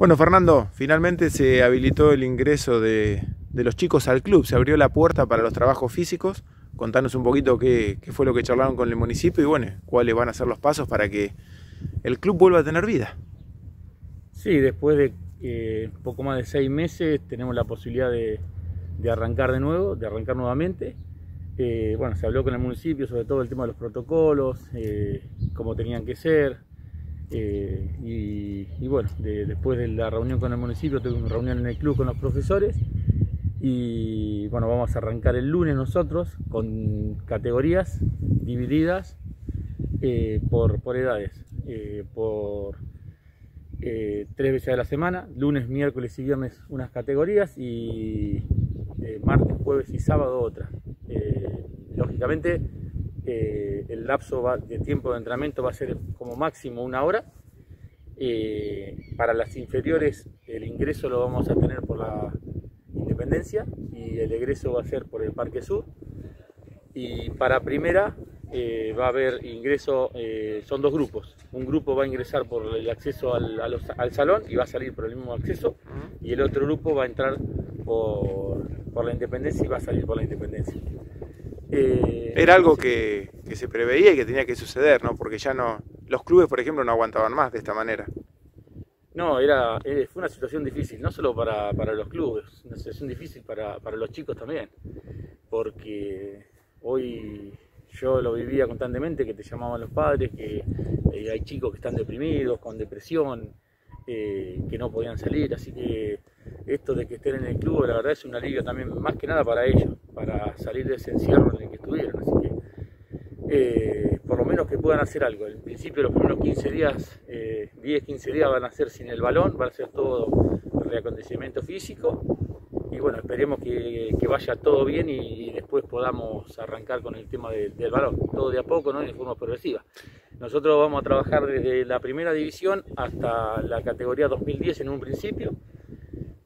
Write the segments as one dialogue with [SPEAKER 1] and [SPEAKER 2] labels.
[SPEAKER 1] Bueno, Fernando, finalmente se habilitó el ingreso de, los chicos al club, se abrió la puerta para los trabajos físicos. Contanos un poquito qué, fue lo que charlaron con el municipio y bueno, cuáles van a ser los pasos para que el club vuelva a tener vida.
[SPEAKER 2] Sí, después de eh, poco más de seis meses tenemos la posibilidad de, arrancar de nuevo, de arrancar nuevamente. Eh, bueno, se habló con el municipio sobre todo el tema de los protocolos, eh, cómo tenían que ser, eh, y, bueno, después de la reunión con el municipio, tuve una reunión en el club con los profesores y bueno, vamos a arrancar el lunes nosotros con categorías divididas eh, por, edades, eh, por tres veces a la semana, lunes, miércoles y viernes unas categorías y martes, jueves y sábado otras. lógicamente eh, el lapso de tiempo de entrenamiento va a ser como máximo una hora. Eh, para las inferiores el ingreso lo vamos a tener por la Independencia y el egreso va a ser por el Parque Sur. Y para primera eh, va a haber ingreso, son dos grupos. Un grupo va a ingresar por el acceso al, al, salón y va a salir por el mismo acceso. Y el otro grupo va a entrar por, por la Independencia y va a salir por la Independencia.
[SPEAKER 1] Eh, Era algo que, se preveía y que tenía que suceder, ¿no? Porque ya no, los clubes, por ejemplo, no aguantaban más de esta manera.
[SPEAKER 2] No, era, eh, fue una situación difícil, no solo para, los clubes, una situación difícil para, los chicos también, porque hoy yo lo vivía constantemente, que te llamaban los padres, que eh, hay chicos que están deprimidos, con depresión, que no podían salir, así que esto de que estén en el club, la verdad es un alivio también, más que nada para ellos, para salir de ese encierro en el que estuvieron. Así que, eh, por lo menos que puedan hacer algo. En principio, los primeros 15 días, 10, eh, 15 días van a ser sin el balón, van a ser todo reacondicionamiento físico. Y bueno, esperemos que, vaya todo bien y, después podamos arrancar con el tema del balón, todo de a poco, ¿no? de forma progresiva. Nosotros vamos a trabajar desde la primera división hasta la categoría 2010 en un principio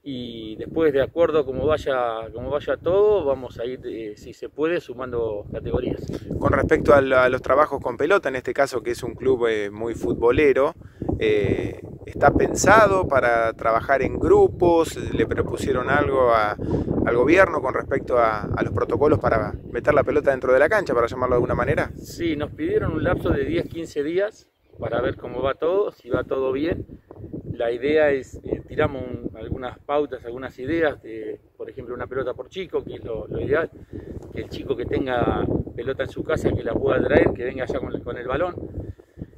[SPEAKER 2] y después de acuerdo a cómo vaya, como vaya todo, vamos a ir, eh, si se puede, sumando categorías.
[SPEAKER 1] Con respecto a, los trabajos con pelota, en este caso que es un club eh, muy futbolero, eh, ¿está pensado para trabajar en grupos? ¿Le propusieron algo al gobierno con respecto a, a, los protocolos para meter la pelota dentro de la cancha, para llamarlo de alguna manera?
[SPEAKER 2] Sí, nos pidieron un lapso de 10-15 días para ver cómo va todo, si va todo bien la idea es, tiramos algunas pautas, algunas ideas, de, por ejemplo, una pelota por chico, que es lo, ideal, que el chico que tenga pelota en su casa, que la pueda traer, que venga ya con, el balón.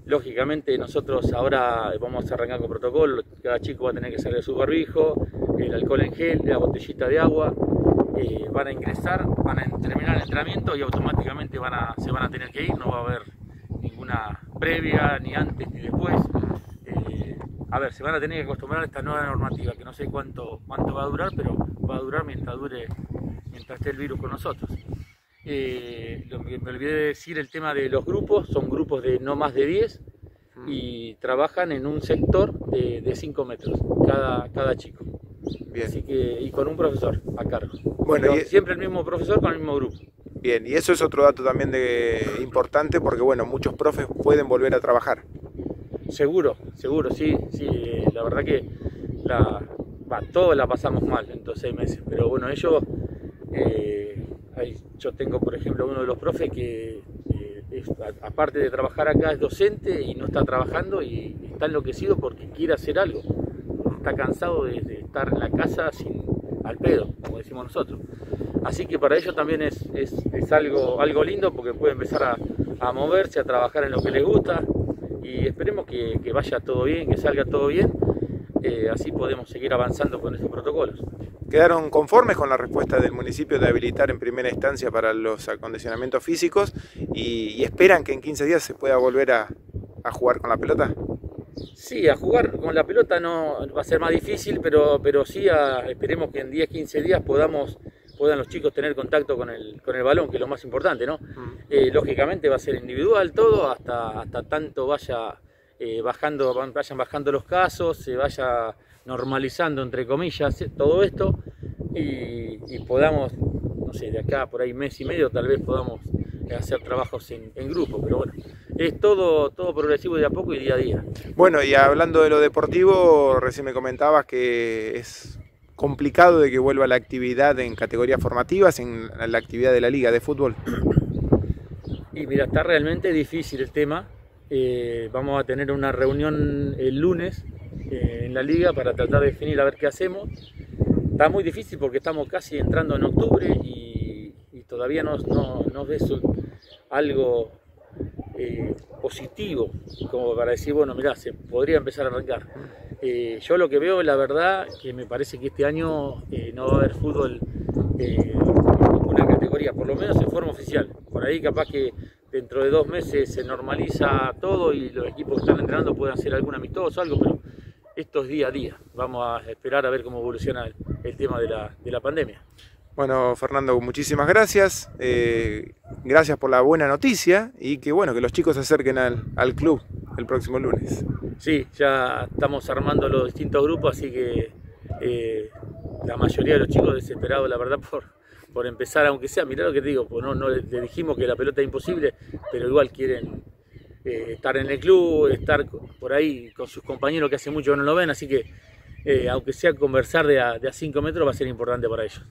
[SPEAKER 2] Lógicamente nosotros ahora vamos a arrancar con protocolo, cada chico va a tener que salir su barbijo, el alcohol en gel, la botellita de agua, eh, van a ingresar, van a terminar el entrenamiento y automáticamente van a, se van a tener que ir, no va a haber ninguna previa, ni antes ni después a ver, se van a tener que acostumbrar a esta nueva normativa, que no sé cuánto, cuánto va a durar, pero va a durar mientras dure, mientras esté el virus con nosotros. Eh, me olvidé de decir el tema de los grupos, son grupos de no más de 10 mm. y trabajan en un sector de, 5 metros cada, cada chico. Bien. Así que, y con un profesor a cargo. Bueno, siempre el mismo profesor con el mismo grupo.
[SPEAKER 1] Bien, y eso es otro dato también de, importante porque bueno, muchos profes pueden volver a trabajar.
[SPEAKER 2] Seguro, seguro, sí, sí. La verdad que la, todos la pasamos mal en estos seis meses, pero bueno, ellos, eh, yo tengo por ejemplo uno de los profes que eh, aparte de trabajar acá es docente y no está trabajando y está enloquecido porque quiere hacer algo. Está cansado de, estar en la casa sin al pedo, como decimos nosotros. Así que para ellos también es, algo, algo lindo porque puede empezar a, a moverse, a trabajar en lo que les gusta, y esperemos que, vaya todo bien, que salga todo bien, eh, así podemos seguir avanzando con estos protocolos.
[SPEAKER 1] ¿Quedaron conformes con la respuesta del municipio de habilitar en primera instancia para los acondicionamientos físicos y, esperan que en 15 días se pueda volver a, jugar con la pelota?
[SPEAKER 2] Sí, a jugar con la pelota no va a ser más difícil, pero, pero sí esperemos que en 10, 15 días podamos puedan los chicos tener contacto con el, con el balón, que es lo más importante, ¿no? Mm. Eh, lógicamente va a ser individual todo, hasta, hasta tanto vaya eh, bajando, vayan bajando los casos, se vaya normalizando, entre comillas, todo esto, y, podamos, no sé, de acá por ahí mes y medio tal vez podamos hacer trabajos en, en grupo, pero bueno, es todo, todo progresivo de a poco y día a día.
[SPEAKER 1] Bueno, y hablando de lo deportivo, recién me comentabas que es complicado de que vuelva la actividad en categorías formativas, en la actividad de la liga de fútbol.
[SPEAKER 2] Y mira, está realmente difícil el tema. Eh, vamos a tener una reunión el lunes eh, en la liga para tratar de definir a ver qué hacemos. Está muy difícil porque estamos casi entrando en octubre y, todavía no, no, no ves algo eh, positivo como para decir, bueno, mira, se podría empezar a arrancar. Eh, yo lo que veo, la verdad, que me parece que este año eh, no va a haber fútbol en ninguna categoría, por lo menos en forma oficial. Por ahí capaz que dentro de dos meses se normaliza todo y los equipos que están entrenando pueden hacer algún amistoso o algo, pero esto es día a día. Vamos a esperar a ver cómo evoluciona el, tema de la, de la pandemia.
[SPEAKER 1] Bueno, Fernando, muchísimas gracias. Eh, gracias por la buena noticia y que bueno, que los chicos se acerquen al, club el próximo lunes.
[SPEAKER 2] Sí, ya estamos armando los distintos grupos, así que eh, la mayoría de los chicos desesperados, la verdad, por, por empezar, aunque sea, mirá lo que te digo, pues no, no le dijimos que la pelota es imposible, pero igual quieren eh, estar en el club, estar por ahí con sus compañeros que hace mucho que no lo ven, así que aunque sea conversar de a 5 metros va a ser importante para ellos.